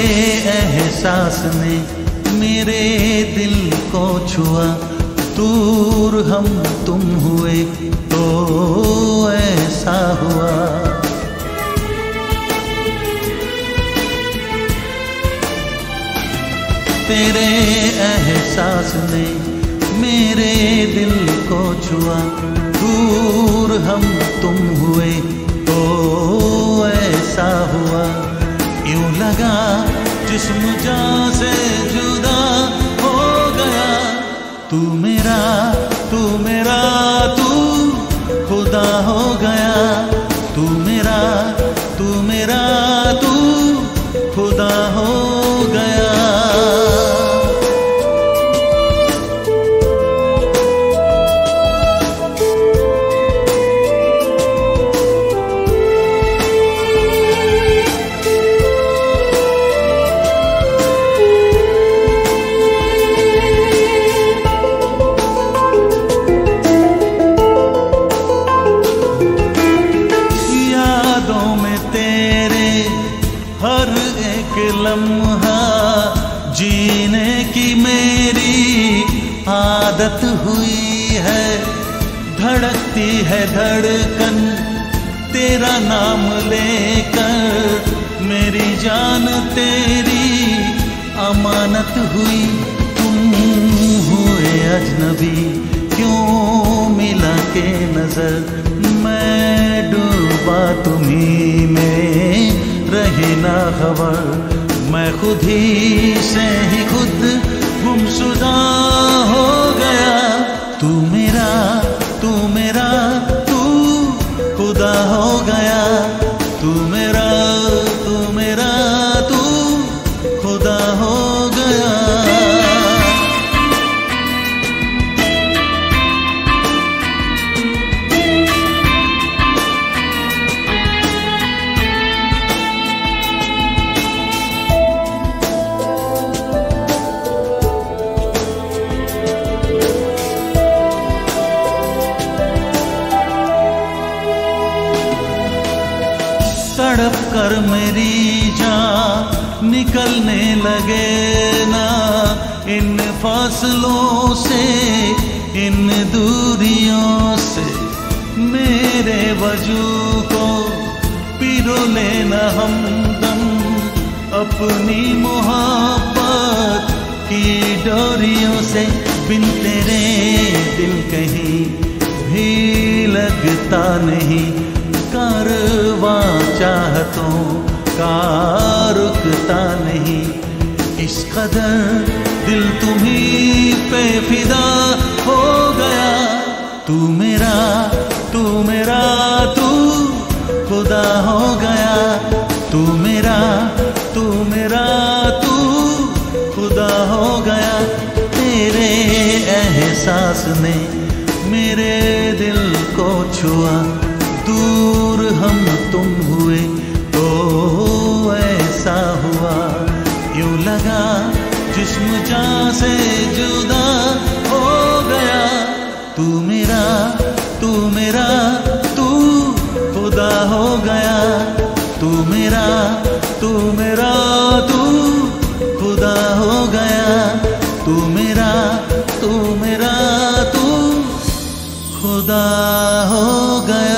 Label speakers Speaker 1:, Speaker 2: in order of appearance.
Speaker 1: एहसास ने मेरे दिल को छुआ। दूर हम तुम हुए तो ऐसा हुआ। तेरे एहसास ने मेरे दिल को छुआ। दूर हम तुम हुए यूँ लगा जिसम जा से जुदा हो गया? तू मेरा तू मेरा तू हर एक लम्हा जीने की मेरी आदत हुई है। धड़कती है धड़कन, तेरा नाम लेकर मेरी जान तेरी अमानत हुई। तुम हुए अजनबी, क्यों मिला के नज़र? मैं डूबा तुम्ही ना खबर मैं खुद ही से ही खुद गुमशुदा हो गया। तू मेरा तू मेरा, तू खुदा हो तड़प कर मेरी जान निकलने लगे ना। इन फासलों से, इन दूरियों से मेरे वज़ू को पिरो लेना हमदम। अपनी मोहब्बत की डोरियों से बिन तेरे दिल कहीं भी लगता नहीं। कारवा चाहतों का रुकता नहीं। इस कदर दिल तुम्ही पे फिदा हो गया। तू मेरा तू मेरा, तू खुदा हो गया। तू मेरा तू मेरा, तू खुदा हो गया। तेरे एहसास ने तुम हुए तो ऐसा हुआ। यूँ लगा जिस्म जा से जुदा हो गया? तू मेरा तू मेरा, तू खुदा हो गया। तू मेरा तू मेरा, तू खुदा हो गया। तू मेरा तू मेरा, तू खुदा हो गया।